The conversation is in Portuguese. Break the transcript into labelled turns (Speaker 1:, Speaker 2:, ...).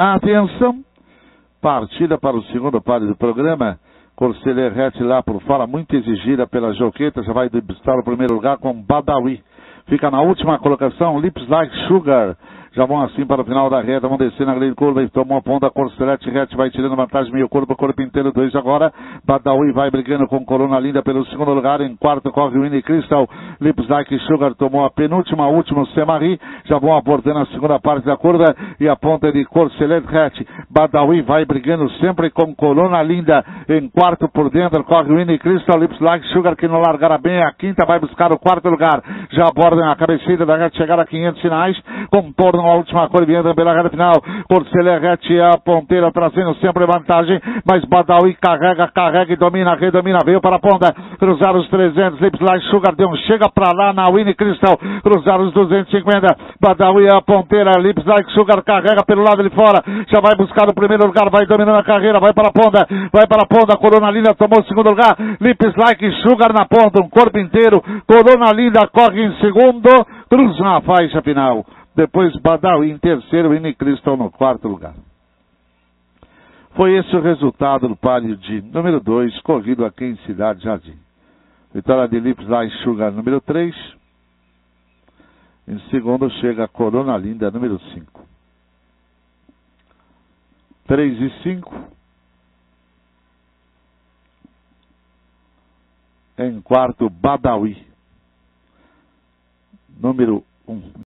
Speaker 1: Atenção, partida para o segundo par do programa. Corseler Rete lá por fora, muito exigida pela Joqueta, já vai disputar o primeiro lugar com Badawi. Fica na última colocação, Lips Like Sugar. Já vão assim para o final da reta, vão descer na grande curva e tomou a ponta, Corselete Rete vai tirando vantagem, meio corpo, corpo inteiro, dois agora. Badawi vai brigando com Corona Linda pelo segundo lugar, em quarto corre Winnie Crystal, Lips Like Sugar tomou a penúltima, último Semari, já vão abordando a segunda parte da curva e a ponta de Corselete Rete. Badawi vai brigando sempre com Corona Linda, em quarto por dentro, corre Winnie Crystal, Lips Like Sugar que não largará bem, a quinta vai buscar o quarto lugar, já abordam a cabeceira da reta, chegar a 500 sinais, contorno a última cor vindo pela reta final. Corcelerete a ponteira trazendo sempre vantagem, mas Badawi carrega, carrega e domina, redomina, veio para a ponta, cruzar os 300, Lips Like Sugar deu um chega para lá na Winnie Crystal, cruzar os 250, Badawi a ponteira, Lips Like Sugar carrega pelo lado de fora, já vai buscar o primeiro lugar, vai dominando a carreira, vai para a ponta, vai para a ponta, Corona Linda tomou o segundo lugar, Lips Like Sugar na ponta, um corpo inteiro, Corona Linda corre em segundo, cruza na faixa final. Depois Badawi em terceiro e Crystal no quarto lugar. Foi esse o resultado do páreo de número 2, corrido aqui em Cidade Jardim. Vitória de Lips Line Sugar número 3. Em segundo chega a Corona Linda número 5. 3 e 5. Em quarto, Badawi. Número 1. Um.